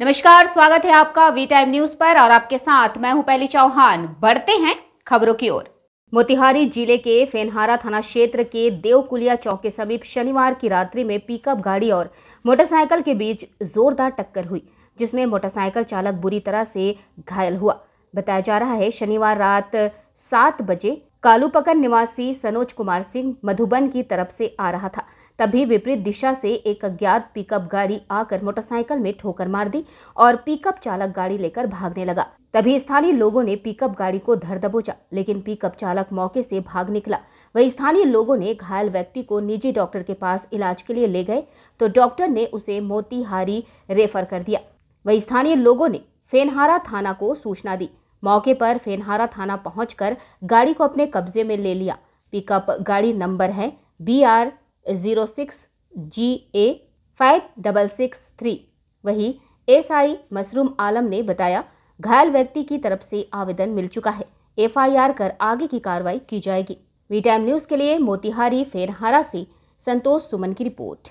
नमस्कार, स्वागत है आपका वी टाइम न्यूज़ पर और आपके साथ मैं हूँ पहली चौहान। बढ़ते हैं खबरों की ओर। मोतिहारी ज़िले के फेनहारा थाना क्षेत्र के देवकुलिया चौक के समीप शनिवार की रात्रि में पिकअप गाड़ी और मोटरसाइकिल के बीच जोरदार टक्कर हुई, जिसमें मोटरसाइकिल चालक बुरी तरह से घायल हुआ। बताया जा रहा है, शनिवार रात सात बजे कालूपकन निवासी सनोज कुमार सिंह मधुबन की तरफ़ से आ रहा था। तभी विपरीत दिशा से एक अज्ञात पिकअप गाड़ी आकर मोटरसाइकिल में ठोकर मार दी और पिकअप चालक गाड़ी लेकर भागने लगा। तभी स्थानीय लोगों ने पिकअप गाड़ी को धर दबोचा, लेकिन पिकअप चालक मौके से भाग निकला। वही स्थानीय लोगों ने घायल व्यक्ति को निजी डॉक्टर के पास इलाज के लिए ले गए तो डॉक्टर ने उसे मोतीहारी रेफर कर दिया। वही स्थानीय लोगों ने फेनहारा थाना को सूचना दी। मौके पर फेनहारा थाना पहुंचकर गाड़ी को अपने कब्जे में ले लिया। पिकअप गाड़ी नंबर है B R zero six G A five double six three वही एस आई मसरूम आलम ने बताया, घायल व्यक्ति की तरफ़ से आवेदन मिल चुका है। एफ़ आई आर कर आगे की कार्रवाई की जाएगी। वी टाइम न्यूज़ के लिए मोतिहारी, फेरहारा से संतोष सुमन की रिपोर्ट।